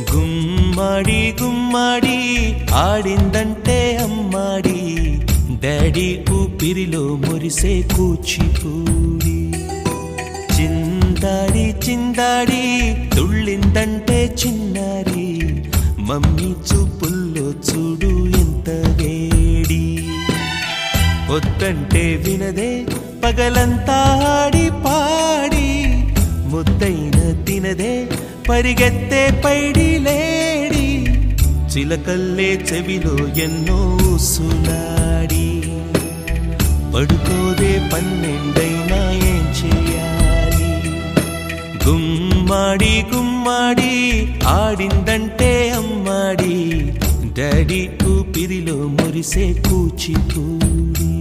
గుమ్మడి గుమ్మడి ఆడిందంటే అమ్మాడి. Daddy ఊపిరిలో మురిసే కూచిపూడి. చిందాడి చిందాడి తుళ్ళిందంటే చిన్నారి. మమ్మీ చూపుల్లో చూడు ఎంత వేడి. వద్దంటే వినదే పగలంతా ఆడి పాడి. ముద్దైన తినదే పరిగెత్తే పైడి లేడి చిలకల్లే చెవిలో ఎన్నో సులాడి. పడుకోదే పన్నెండైనా ఏం చేయాలి? గుమ్మాడి గుమ్మాడి ఆడిందంటే అమ్మాడి. డాడీ ఊపిరిలో మురిసే కూచిపూడి.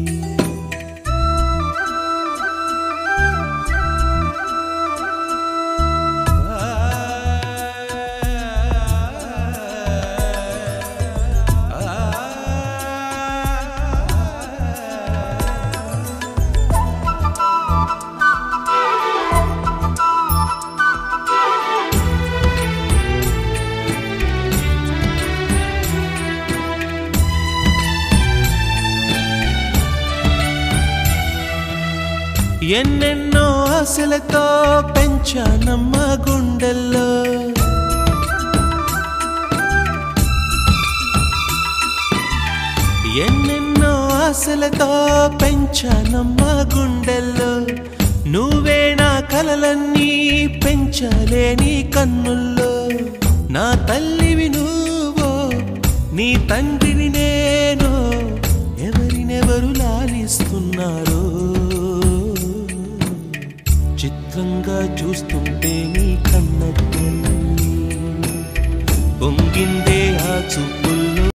ఎన్నెన్నో ఆశలతో పెంచానమ్మ గుండెల్లో. ఎన్నెన్నో ఆశలతో పెంచానమ్మ గుండెల్లో. నువ్వే నా కలలన్నీ పెంచలేని నీ కన్నుల్లో. నా తల్లివి నువ్వో నీ తండ్రిని నేను ఎవరినెవరు లాలిస్తున్నారో. చిత్రంగా చూస్తుంటే నీ కన్ను